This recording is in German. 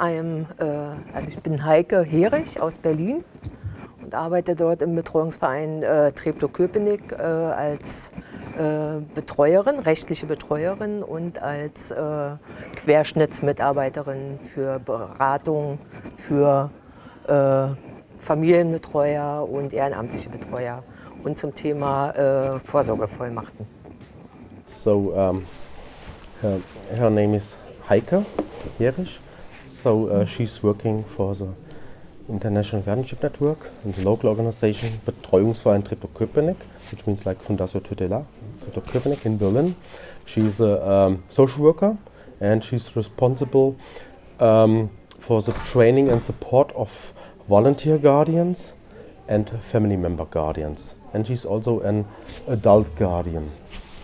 I'm, äh, also ich bin Heike Herich aus Berlin und arbeite dort im Betreuungsverein äh, Treptow-Köpenick äh, als äh, Betreuerin, rechtliche Betreuerin und als äh, Querschnittsmitarbeiterin für Beratung, für äh, Familienbetreuer und ehrenamtliche Betreuer und zum Thema äh, Vorsorgevollmachten. So, um, her, her name is Heike Herich. So uh, she's working for the International Guardianship Network and the local organization Betreuungsverein Treptow-Köpenick, which means like Fundación Tutela, Treptow-Köpenick in Berlin. She's a um, social worker and she's responsible um, for the training and support of volunteer guardians and family member guardians. And she's also an adult guardian.